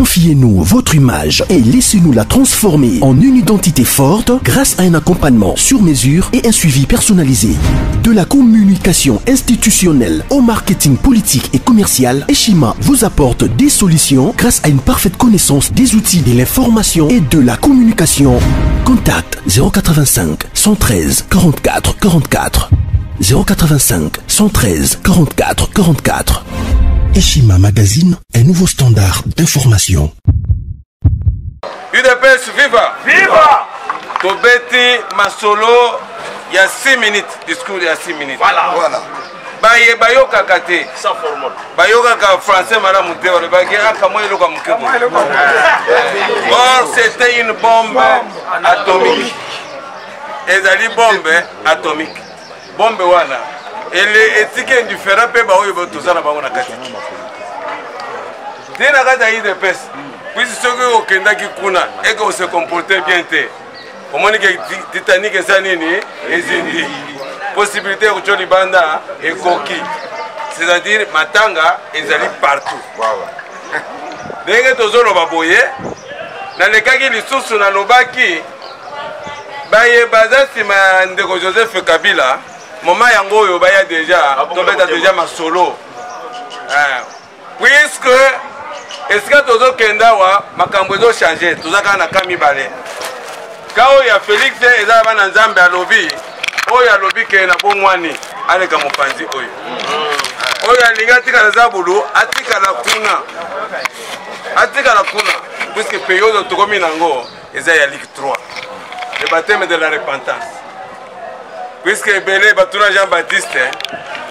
Confiez-nous votre image et laissez-nous la transformer en une identité forte grâce à un accompagnement sur mesure et un suivi personnalisé. De la communication institutionnelle au marketing politique et commercial, Eshima vous apporte des solutions grâce à une parfaite connaissance des outils de l'information et de la communication. Contact 085 113 44 44 085 113 44 44 Eshima Magazine, un nouveau standard d'information. UDPS viva! Viva! Tobeti masolo il y a 6 minutes, discours il y a 6 minutes. Voilà. voilà. baye bayokaka te bayokaka français malamu te balobaki akamwa ah, eloko ya moke or c'était une bombe atomique ezali bombe atomique bombe wana ele etiki indifférent mpe baoyo toza na bango na kati te na kati ya idps puisi soki okendaki kuna eke ose comporte bien te omoni ke titanique eza nini ezindi possibilité ya kotyo libanda ekoki c'est-à-dire matanga ezali partout ndenge tozoloba boye nalekaki lisusu nalobaki baye baza nsima ya ndeko joseph kabila moma yango oyo baya deja ah, tobeta deja masolo eh, puiske esika tozokende awa makambo ezochange toza kaka na ka mibale ka oyo ya felix eza ya bana nzambe alobi oyo alobi kee na bongwani aleka mopanzi oyo mm. oyo alingi atikala zabulu atikala kuna atikala kuna puiske peyozo tokomi nango eza ya ligue 3 le baptême de la repentance puiske ebele batuna jean baptiste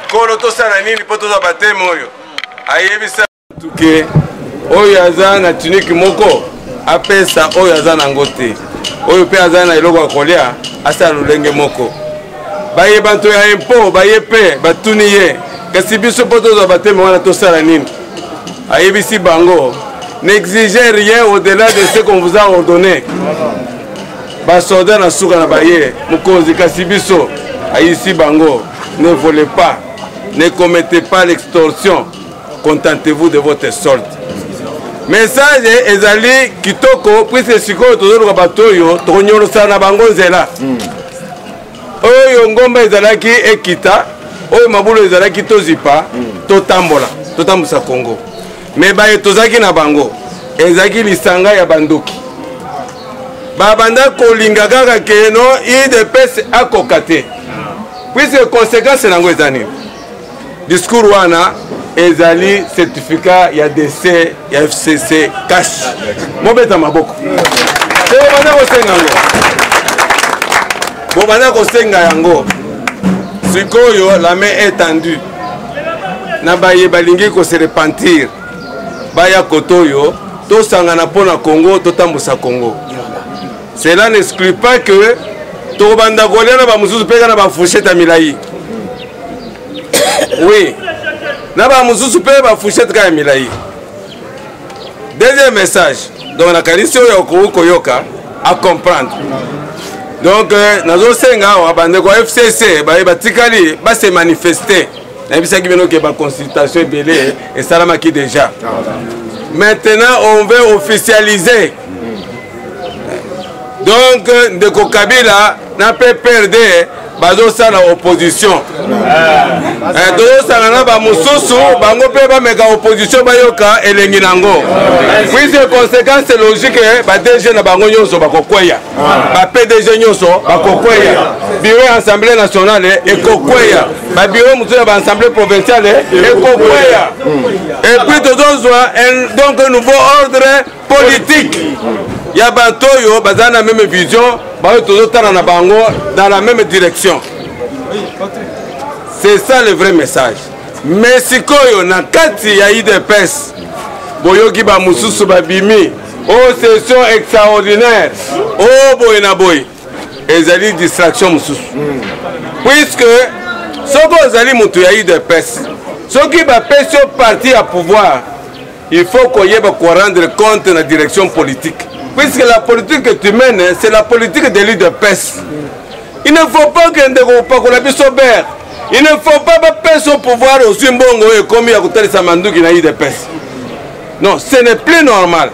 nkolo tosala nini mpo tozwa bateme oyo ayebisa tuke oyo aza na tunike moko apesa oyo aza na yango te oyo mpe aza na eloko ya kolya asala lolenge moko baye bato ya impo baye mpe batuni ye kasi biso mpo tozwa bateme wana tosala nini ayebisi bango n'exigez rien au-delà de ce qu'on vous a ordonné basoda na suka na baye mokonzi kasi biso ayisi bango ne volez pas ne commettez pas l'extorsion contentez-vous de votre solde message ezali kitoko puiske sikoyo tozoluka bato oyo tokonyolosana na bango nzela mm. oyo ngomba ezalaki ekita oyo mabulu ezalaki tozipa totambola totambwisa congo me baye tozalaki na bango ezalaki lisanga ya bandoki babanda kolinga kaka keno idps akoka te puiske konsekanse na yango eza nini discours wana ezali certificat ya dese ya fcc cash mobeta maboko te bobanda kosenga yango bobanda kosenga yango sikoyo la main étendue na baye balingi kose repentir baya koto oyo tosangana mpo na congo totambusa congo cela n'exclut pas que tokobanda kolia na bamosusu mpe kaka na bafourchette ya milai oui na bamosusu mpe bafourchette kaka ya milai deuxième message donc nakanisi oyo okoki koyoka acomprendre donc euh, nazosenga awa bandeko ya fcc baye batikali base manifeste nayebisaki bino ke baconsultation ebele esalamaki déjà maintenant on veut officialiser donc ndeko kabila na pprd bazosala opposition eh, tozosala na bamosusu bango mpe bameka opposition bayoka elengi na yango prise de conséquence logique eh, badg na bango nyonso bakokweya bapdg nyonso bakokweya biro ya assemblée nationale eh, ekokweya babiro mosusu ya baassemblée provinciale ekokweya epuis tozozwa donc nouveau ordre politique ya bato oyo bazali na meme vision baoyo tozotala na bango dans la meme direction c'est ça le vrai message mais sikoyo na kati ya idps boyoki bamosusu babimi o oh, session extraordinaire o oh, boye na boye ezali distraction mosusu puiske soki ozali moto ya idps soki bapesi yo parti ya pouvoir Il faut koyeba ko rendre compte na direction politique. Puisque la politique que tu mènes, c'est la politique de l'UDPS. Il ne faut pas que ndeko pakola biso ber. Il ne faut pas bapesa au pouvoir ozwi mbongo oyo ekomi ya kotalisa manduki na UDPS. Non, ce n'est plus normal.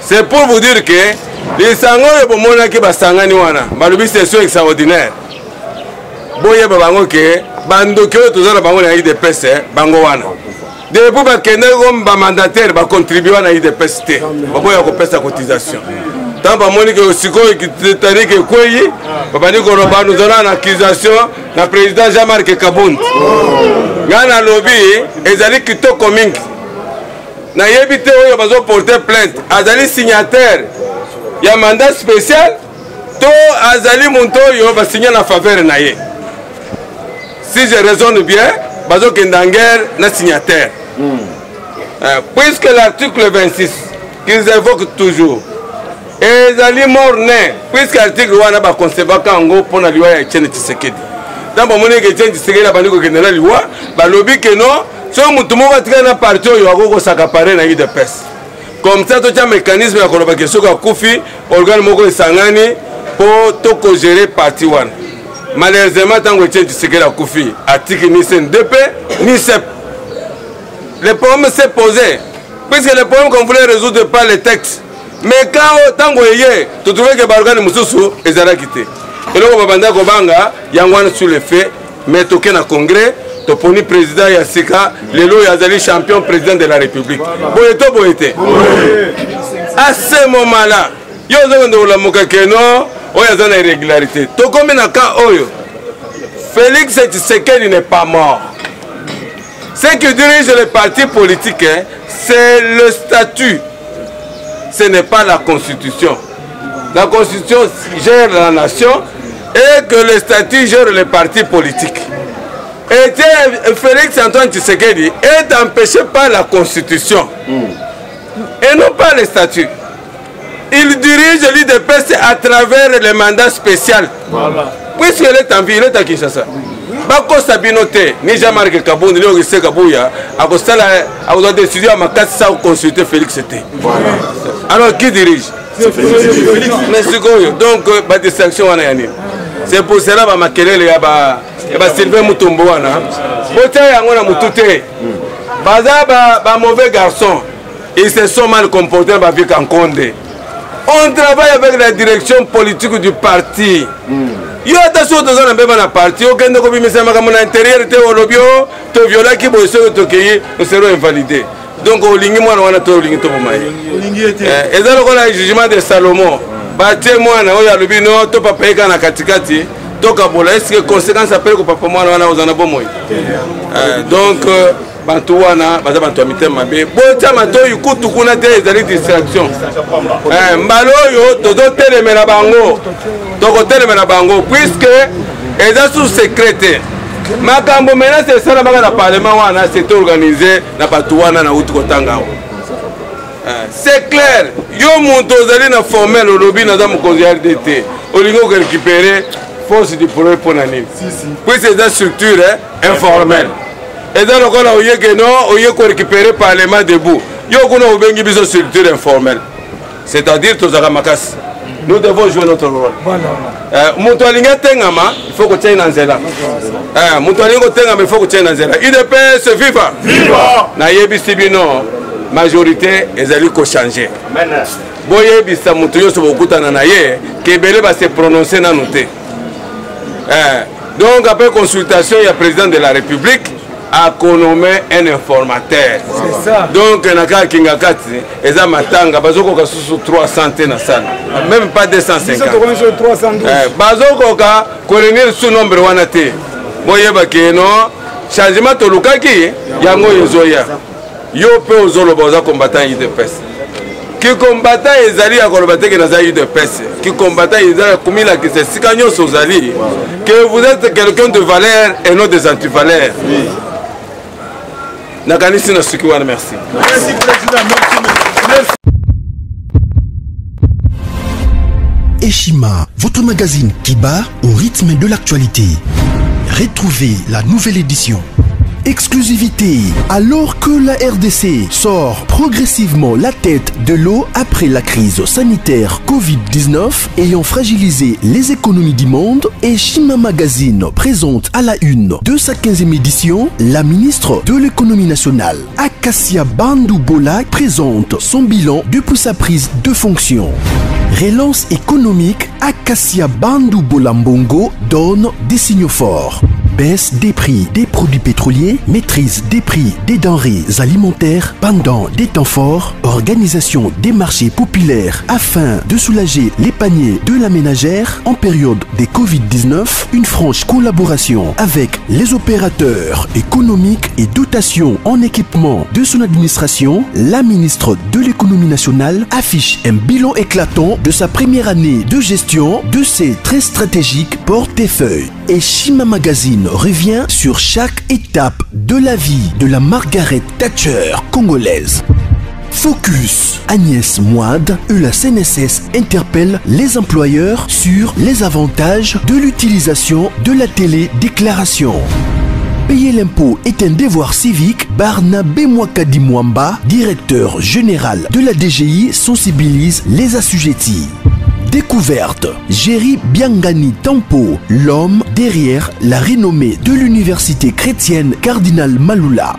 C'est pour vous dire que lisanga oyo bomonaki basangani wana balobi session extraordinaire boyeba bango ke bandoki oyo toza na bango na udps eh, bango wana depuis bakendaki komba mandataire bacontribua na idps te baboya kopesa cotisation ntango bamoni ke sikoyo titanic ekwei babandi koloba nous allons en accusation na président jean marc kabund ngai nalobi ezali kitoko mingi nayebi te oyo bazoporte plainte azali signataire ya mandat spécial to azali moto oyo basinya na faveur na ye si je raisonne bien bazokenda ngere na signataire mm. euh, puisque l'article 26 qu'ils évoquent toujours ezali morne puisque article wana baconcevaka yango mpo na liwa ya etienne tshisekedi ntango bamoni eke etienne tshisekedi abandi kokende na liwa balobi keno soki motu moko atikali na parti oyo akokosaka pare na udps comme ça totya mécanisme ya koloba ke soki akufi organe moko esangani mpo tokogere parti wana malheureusement ntango etienne tshisekedi akufi atiki ni cndp ni sep le problème s'est posé puisque le problème qu'on voulait résoudre par les textes mais kao oh, ntango eye totrouveke baorgane mosusu ezalaki te eloko babanda kobanga yango wana sur le fait me toke na congrès toponi président ya sika lelo oyo azali champion président de la république boye to boye te à ce moment là yo ozokende kolamuka keno oyo aza na irrégularité tokomi na cas oyo félix tshisekedi n'est pas mort Ce qui dirige les partis politiques, hein, c'est le statut. Ce n'est pas la constitution. La constitution gère la nation et que le statut gère les partis politiques. Et Félix Antoine Tshisekedi est empêché par la constitution hmm. et non pas le statut. Il dirige l'IDPS à travers le mandat spécial. Voilà. Puisqu'il est en vie, il est à Kinshasa. bakosa bino te ni jean marc kabund ni ogise kabuya akosala akozwa décision ya makasi sa koconsulte félix te alors qui dirige mais sikoyo donc euh, badistraction wana ya nini c'est pour cela bamakelele ya basylvain mutombo wana botya yango na motu te baza bamauvais garçon Ils se sont mal comportés dans Bavieux Kankonde. On travaille avec la direction politique du parti. Mm. yo ata soki toza na mbeba na parti okende kobimisa makambo na interieur te olobi o toviolaki boye soki tokei osero invalide donc olingi mwana wana to olingi toboma ye eh, eza lokola jugement de salomon batie mwana oyo alobi no topapa ye kaka na katikati tokabola eske conséquence apres kopapa mwana wana ozala na bomoi eh, donc euh, bantu wana baza bantu ya mitema mabe botya matoi kutu kuna te ezali distraction eh, mbala oyo tozotelemela bango tokotelemela bango puiske eza sous secret te makambo menace esalamaka na parlement wana c'est organisé na bato wana nauti kotanga yango eh, c'est clair yo moto ozali na formel olobi naza mokonzi ya rd te olingi okorekipere force du projet mpo na nini puise eza structure informel eza lokola oye ke no oye korecupere parlement debout yo kuna obengi biso structure informel c'est-à-dire tozalaka makasi nous devons jouer notre rôle eh, moto alingi atengama il faut kotia ye na nzela eh, moto alingi kotengama il faut kotia ye na nzela udps viva nayebisi bino majorité ezali kochange boyebisa moto nyonso bokutana na ye ke ebele base prononce nanu te eh, Donc après consultation ya président de la République akonome un informateur donc na kaka kingakati eza matanga bazokoka susu 300 te na sala même pas 250 eh, bazokoka korenir su nombre wana te boyeba keno changement tolukaki yango ezoya yo mpe ozoloba oza combattant udps kikombata ezali ya koloba teke naza udps kikombata eza ya komilakisa esika nyonso ozali que vous êtes quelqu'un de valeur et non des antivaleur nakanisi na suki wana merci, merci, président, merci, merci. merci. Eshima, votre magazine qui bat au rythme de l'actualité. Retrouvez la nouvelle édition Exclusivité. Alors que la RDC sort progressivement la tête de l'eau après la crise sanitaire Covid-19 ayant fragilisé les économies du monde et Magazine présente à la une de sa 15e édition la ministre de l'économie nationale, Acacia Bandubola présente son bilan depuis sa prise de fonction. Relance économique, Acacia Bandubola Mbongo donne des signaux forts baisse des prix des produits pétroliers, maîtrise des prix des denrées alimentaires pendant des temps forts, organisation des marchés populaires afin de soulager les paniers de la ménagère en période des Covid-19, une franche collaboration avec les opérateurs économiques et dotation en équipement de son administration, la ministre de l'économie nationale affiche un bilan éclatant de sa première année de gestion de ses très stratégiques portefeuilles. Et Shima Magazine revient sur chaque étape de la vie de la Margaret Thatcher congolaise. Focus. Agnès mouad et la CNSS interpellent les employeurs sur les avantages de l'utilisation de la télédéclaration. Payer l'impôt est un devoir civique. Barnabé Mwakadi Mwamba, directeur général de la DGI, sensibilise les assujettis découverte. Jerry Biangani Tempo, l'homme derrière la renommée de l'université chrétienne Cardinal Maloula.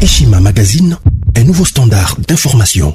Eshima Magazine, un nouveau standard d'information.